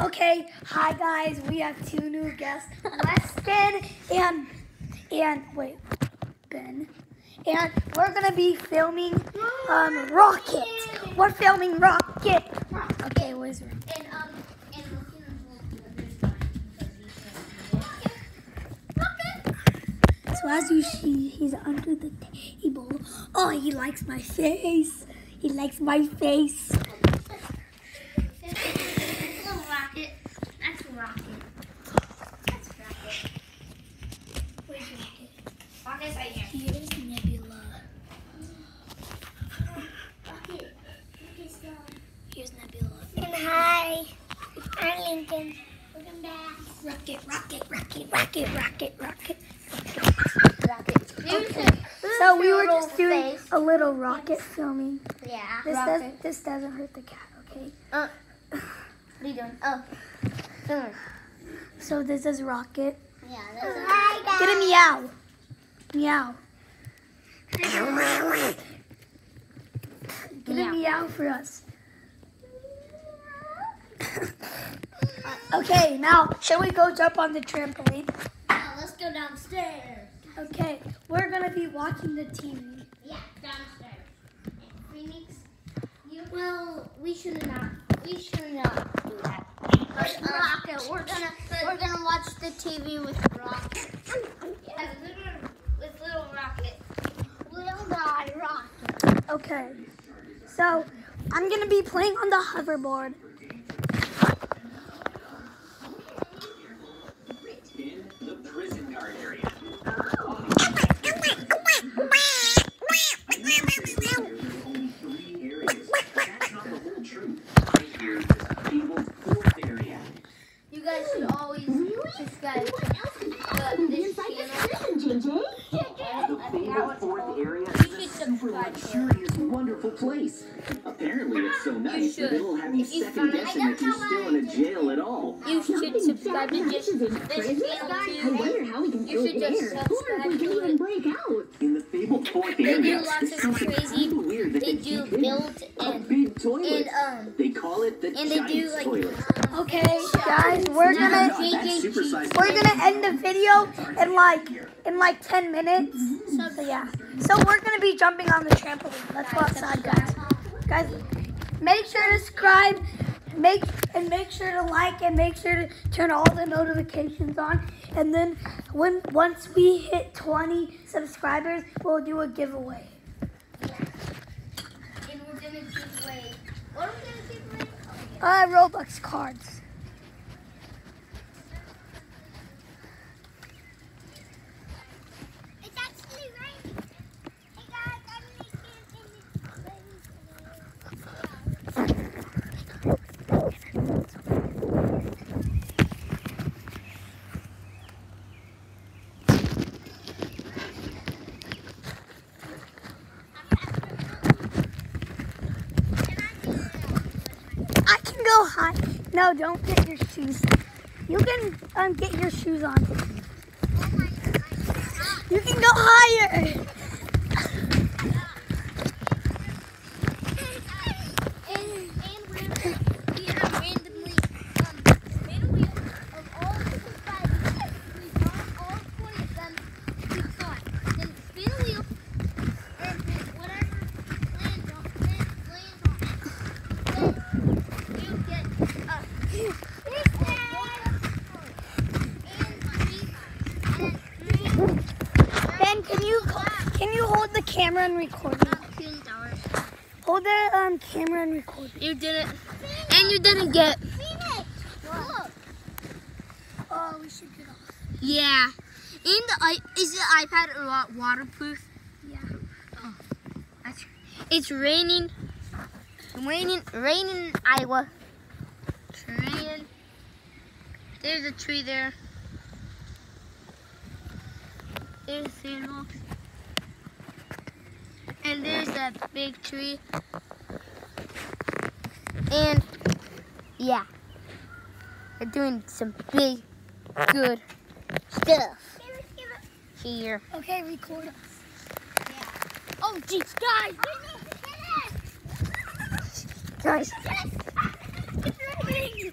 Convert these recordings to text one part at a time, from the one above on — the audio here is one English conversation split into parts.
Okay, hi guys. We have two new guests, Weston and and wait, Ben. And we're gonna be filming um Rocket. We're filming Rocket. Okay, where's Rocket? And um, and looking at So as you see, he's under the table. Oh, he likes my face. He likes my face. Little rocket. That's a rocket. That's a rocket. Where's Rocket? Rocket's right here. Here's Nebula. Rocket. Rocket's gone. Here's Nebula. And hi, I'm Lincoln. Welcome back. Rocket, rocket, rocket, rocket, rocket, rocket. Rocket. So we were just doing a little rocket filming. Yeah. This does, this doesn't hurt the cat, okay? Uh, what are you doing? Oh. So this is rocket. Yeah, that's a Hi. Get a meow. Meow. Get a Meow. meow for us. okay, now shall we go jump on the trampoline? Now let's go downstairs. Okay, we're gonna be watching the TV. Yeah, downstairs. Phoenix, you well, we should not. We should not do that. But, uh, Rocket, we're gonna we're gonna watch the TV with Rocket. Yeah, little, with little Rocket. Little guy Rocket. Okay, so I'm gonna be playing on the hoverboard. Should. have you If you second find- guessing if you're still in a jail at all. You should subscribe to just this channel I too. wonder how we can You should just Or subscribe we can to even it. break out. In the Fable fourth They do lots of crazy- weird They they do build and big toilet. and um They call it the and they do like toilet. Okay, guys, we're gonna God, that JJ supersized we're gonna end the video in like in like 10 minutes. So yeah, so we're gonna be jumping on the trampoline. Let's go outside, guys. Guys, make sure to subscribe, make and make sure to like and make sure to turn all the notifications on. And then when once we hit 20 subscribers, we'll do a giveaway. Yeah. and we're gonna give away. What are we gonna give away? Uh, Robux cards. It's actually raining. Hey guys, I'm gonna I can go high. No, don't get your shoes. You can um, get your shoes on. You can go higher. And, and we're, we have randomly, um, randomly of all the subscribers, we got all 20 of them, we got. Then spin a wheel, and then whatever lands on, lands, lands on it, then you get a big and three, and Ben, can you can you hold the camera and record me? three, dollars. Um camera and record. You didn't, and you didn't get. Oh, we should get off. Yeah. In the is the iPad waterproof? Yeah. That's it's raining. Raining raining in Iowa. It's raining. There's a tree there. There's a sandbox. And there's that big tree. And yeah. They're doing some big good stuff here. Okay, record us. Oh, jeez, guys! Guys, It's raining!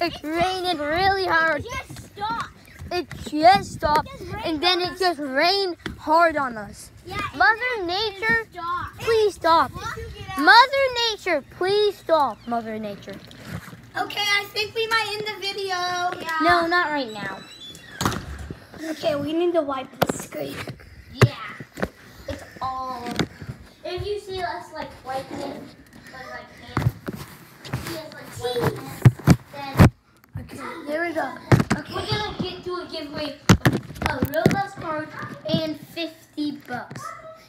it's raining really hard. Just stop. It just stopped, It just rained and then it us. just rained hard on us. Yeah. Mother Nature, please stop. Mother Nature, please stop. Mother Nature. Okay, I think we might end the video. No, not right now. Okay, we need to wipe the screen. Yeah, it's all. If you see us like wiping it, like like hands, see us like wiping it, then Okay, here we go. we're gonna get do a giveaway of a Roblox card and fifty bucks,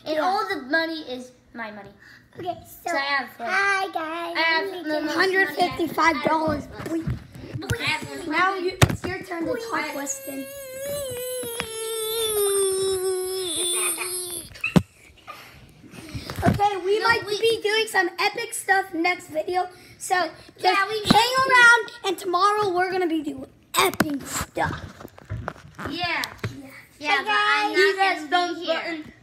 and Yeah. all the money is my money. Okay, So so I have hi guys. I have the most Hundred money I- fifty-five dollars. I Now you, it's your turn to talk, Weston. Okay, we No, might we- be doing some epic stuff next video. So just Yeah, hang around, and tomorrow we're gonna be doing epic stuff. Yeah. Yeah, Yeah, but I'm not gonna be here. button.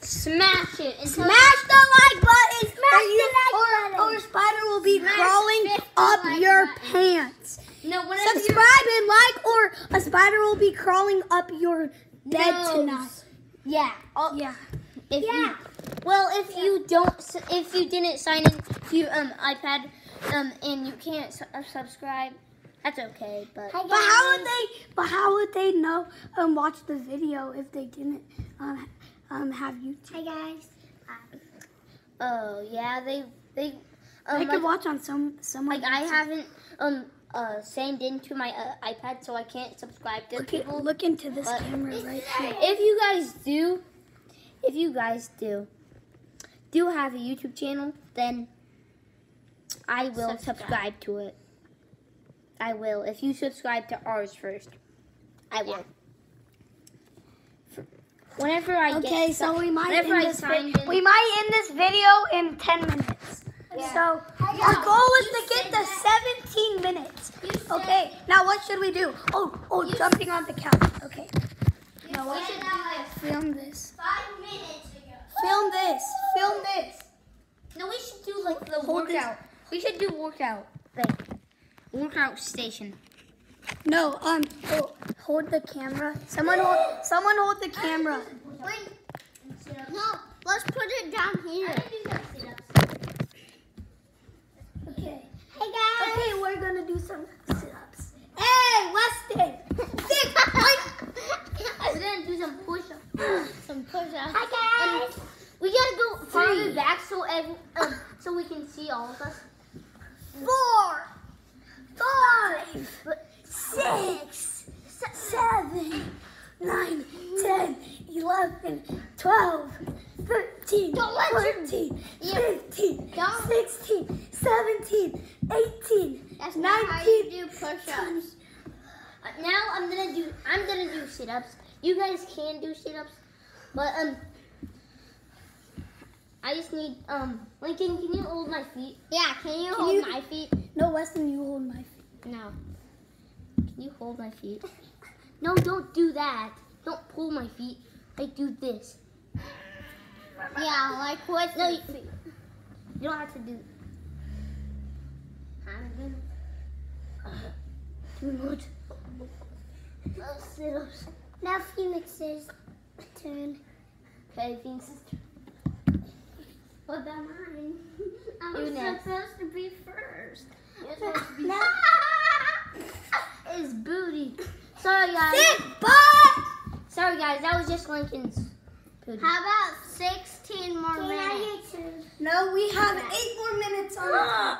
Smash it. tell- Smash the like button, Smash or, the like or, button. or Spider will be Smash crawling up like your button. pants. No, Subscribe and like, or a spider will be crawling up your bed Nose. tonight. Yeah. Oh, Yeah. If Yeah. you, well, if you don't, if you didn't sign in to your um iPad, um, and you can't su- uh, subscribe, that's okay. But But how would they? But how would they know and watch the video if they didn't um, um have YouTube? Hi guys. oh yeah, they they um they like, could watch on some someone. like I haven't um uh signed into my uh, iPad, so I can't subscribe to Look, people. at, look into this but- camera right here. If you guys do, if you guys do, do have a YouTube channel, then I will subscribe, Subscribe. to it. I will. If you subscribe to ours first, I will. Whenever I Okay, get so we might end I this signed we might end this video in ten minutes. Yeah. So our goal is to get to 17 minutes. Okay, now what should we do? Oh, oh, jumping on the couch. Okay, now what should film this? Five minutes ago. Film this. Film this. no, we should do like the Hold this. workout. We should do workout thing. Workout station. No, um, hold, hold the camera. Someone hold, someone hold the camera. Wait. No, let's put it down here. Okay. Hey guys. Okay, we're gonna do some sit-ups. Hey, Weston. Sit. We're gonna do some push-ups. some push-ups. Hi guys. We gotta go farther back so every, um, so we can see all of us. Four, five, six, 11, 12, 13, 14, 15, 16, 17, 18, That's 19, not how you do push-ups. Uh, now I'm gonna do I'm gonna do sit-ups. You guys can do sit-ups, but um, I just need um, Lincoln. Can you hold my feet? Yeah, can you can hold you, my feet? No, Weston, you hold my feet. No. Can you hold my feet? no, don't do that. Don't pull my feet. Like do this. Yeah, like what? No, you, you don't have to do. Too much. Oh, sit-ups. Now Phoenix's turn. Okay, Phoenix. What about mine? I was next. supposed to be first. You're supposed to be No. his booty. Sorry guys. Sit. Sorry guys, that was just Lincoln's booty. How about 16 more Can minutes? No, we have eight more minutes on it.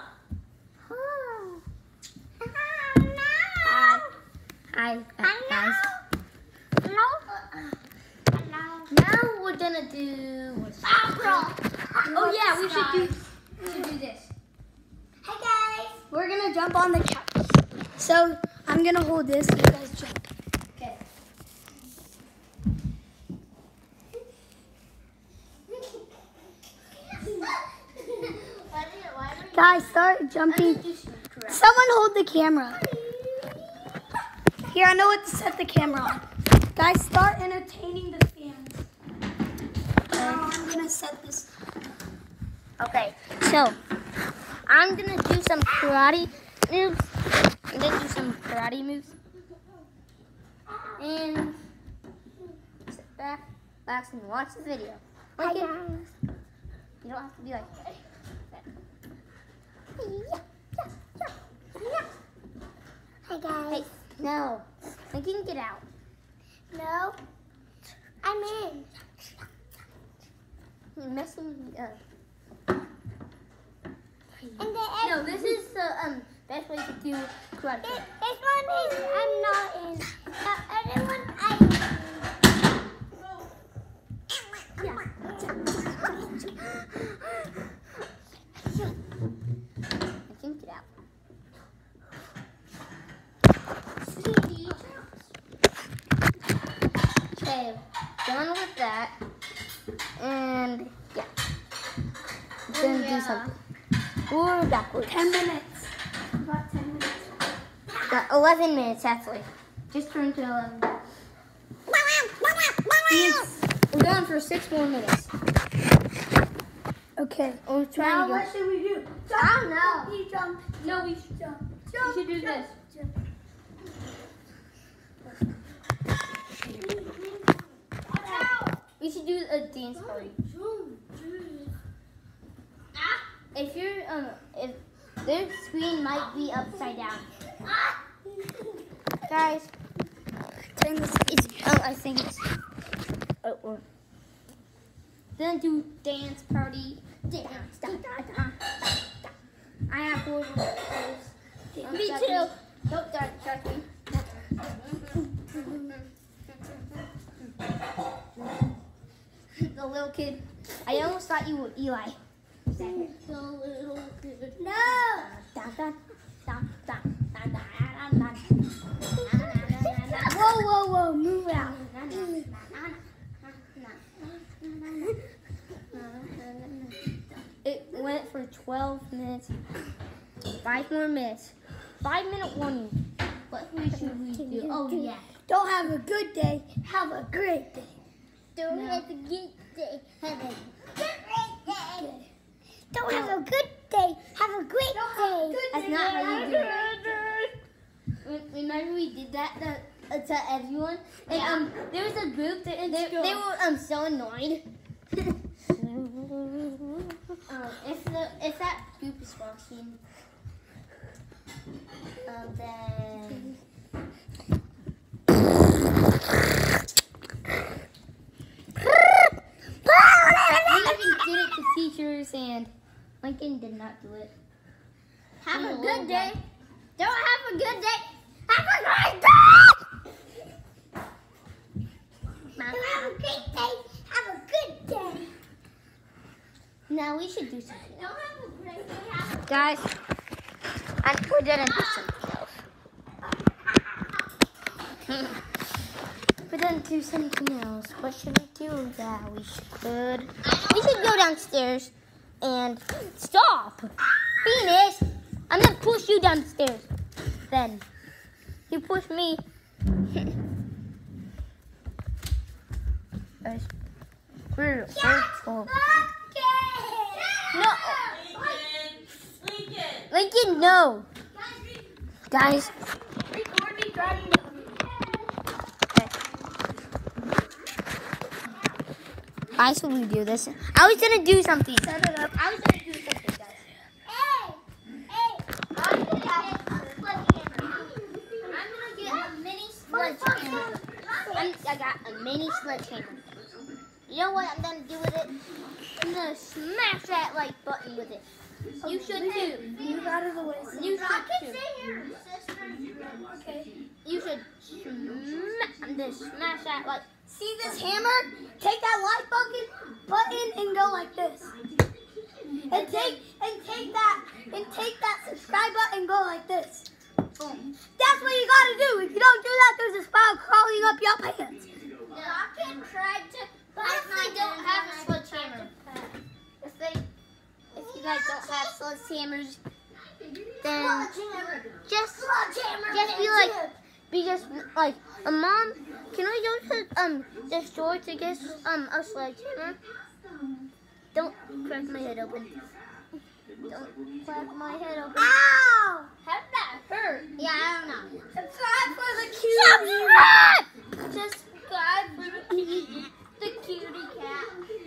Hi. Hi uh, guys. Now we're gonna do. Oh yeah, we should do. We should do this. Hi guys. We're gonna jump on the couch. So I'm gonna hold this. You guys jump. Okay. Guys, start jumping. Someone hold the camera. Here, I know what to set the camera on. Guys, start entertaining the fans. Now I'm gonna set this. Okay. So I'm gonna do some karate moves I'm gonna do some karate moves. And sit back, relax, and watch the video. Okay. You don't have to be like. Hi guys. Hey, no. Lincoln, get out. No. I'm in. You're messing me up. No, this is the um best way to do karate. This, this one is I'm not in. The other one I'm in. Lincoln, get out. Okay, done with that. And yeah. Then do something. Or backwards. 10 minutes. About 10 minutes. Got 11 minutes actually. Just turned to 11. We're going for six more minutes. Okay. We're trying Now to go. what should we do? Jump. I don't know. Jump. No, we should, Jump. we should do jump, this. jump. We should do a dance party. If you're um if their screen might be upside down. Guys, Turn this. it's oh I think it's oh or then do dance party. Dance. Da, da, da. I have clothes. Me too. Don't touch me. little kid. I almost thought you were Eli. The little kid. No! Whoa, whoa, whoa, move out. it went for 12 minutes. Five more minutes. Five minute warning. What should we do? Oh, yeah. Don't have a good day. Have a great day. Don't No. have a good day. Have a great day. Don't have a good day. Have a great day. That's not how you do it. Remember we did that to, uh, to everyone, and um, there was a group that they, they were um so annoyed. um, if the if that group is watching, um, then we even did it to teachers, and Lincoln did not do it. Have a good guy. day. Don't have a good day. Have a great day. Don't have a great day. Have a good day. Now we should do something. Don't have a great day. Have Guys, I we didn't do something else. we didn't do something else. What should we do? Yeah, we should. We should go downstairs and stop. Venus, I'm gonna push you downstairs. Then you push me. We're. No. Lincoln, no. Guys, Record me driving. Why should we do this? I was gonna do something. Set it up. I was gonna do something, guys. Hey, hey, I'm gonna get a sledgehammer. I'm gonna get a mini sledgehammer. I'm, I got a mini sledgehammer. You know what I'm gonna do with it? I'm gonna smash that like button with it. You should too. Move out of the way. You should Rocket too. here, sister. Okay. You should sma- I'm smash that like. See this hammer? Take that like button, button and go like this. And take and take that and take that subscribe button and go like this. Boom. That's what you gotta do. If you don't do that, there's a spider crawling up your pants. Rocket tried to. What if they don't have a sledgehammer? If they, if you guys don't have sledgehammers, then just just be like, be just like, a mom, can we go to um destroyed to get um a sledgehammer. Don't crack my head open. Don't crack my head open. Ow! How did that hurt? Yeah, I don't know. Subscribe for the cutie. Subscribe! Subscribe for the cutie cat.